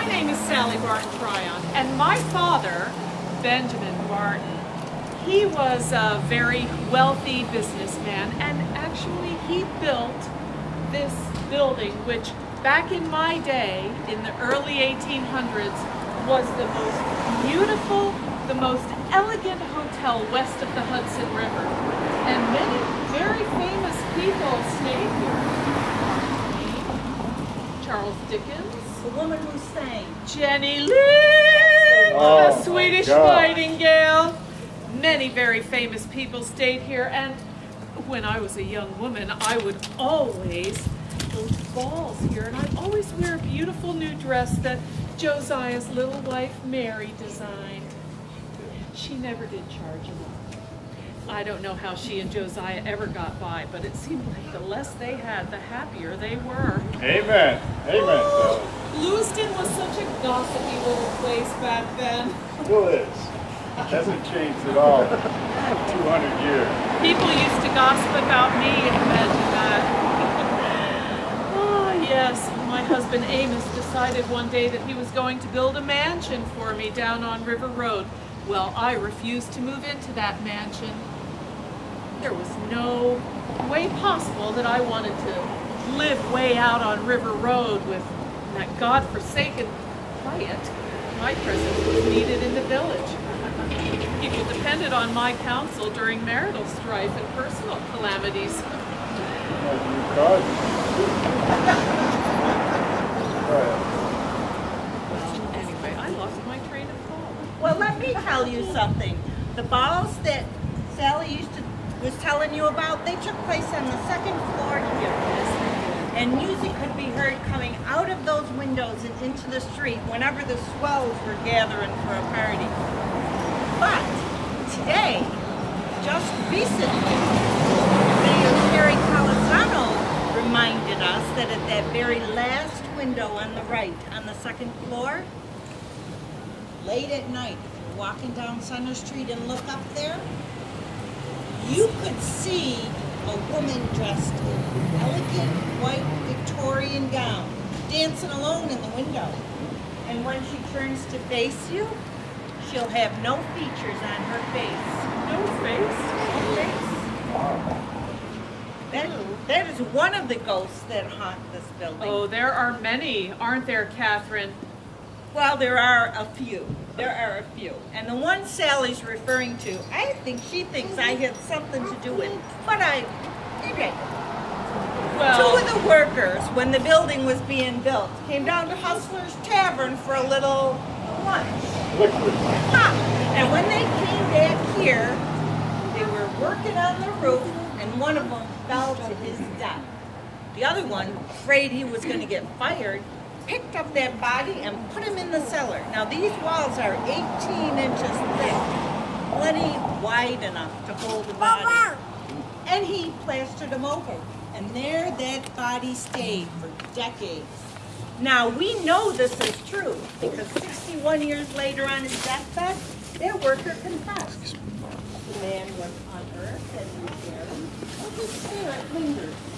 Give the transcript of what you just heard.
My name is Sally Barton Tryon, and my father, Benjamin Barton, he was a very wealthy businessman, and actually he built this building, which back in my day, in the early 1800s, was the most beautiful, the most elegant hotel west of the Hudson River. And many very famous people stayed here. Charles Dickens, The woman who sang. Jenny Lind, Oh, the Swedish God. Nightingale. Many very famous people stayed here, and when I was a young woman, I would always go to balls here, and I'd always wear a beautiful new dress that Josiah's little wife Mary designed. She never did charge enough. I don't know how she and Josiah ever got by, but it seemed like the less they had, the happier they were. Amen. Amen, Sally. Lewiston was such a gossipy little place back then. Still is. Hasn't changed at all. 200 years. People used to gossip about me, imagine that. oh, yes. My husband Amos decided one day that he was going to build a mansion for me down on River Road. Well, I refused to move into that mansion. There was no way possible that I wanted to live way out on River Road with that godforsaken quiet. My presence was needed in the village. People depended on my counsel during marital strife and personal calamities. Anyway, I lost my train of thought. Well, let me tell you something. The balls that Sally used to was telling you about, they took place on the second floor here. And music could be heard coming out of those windows and into the street whenever the swells were gathering for a party. But today, just recently, Mayor Terry Collesano reminded us that at that very last window on the right, on the second floor, late at night, if you're walking down Center Street and look up there, you could see a woman dressed in an elegant white Victorian gown dancing alone in the window. And when she turns to face you, she'll have no features on her face. No face. No face. That, that is one of the ghosts that haunt this building. Oh, there are many, aren't there, Catherine? Well, there are a few. There are a few. And the one Sally's referring to, I think she thinks I had something to do with. But I. Well, Two of the workers, when the building was being built, came down to Hustler's Tavern for a little lunch. Liquid. Ha! And when they came back here, they were working on the roof, and one of them fell to his death. The other one, afraid he was going to get fired, picked up that body and put him in the cellar. Now these walls are 18 inches thick, plenty wide enough to hold the body. And he plastered him over. And there that body stayed for decades. Now we know this is true because 61 years later on his deathbed, their worker confessed. The man was unearthed and but oh, his spirit lingered.